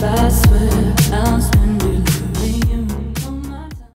But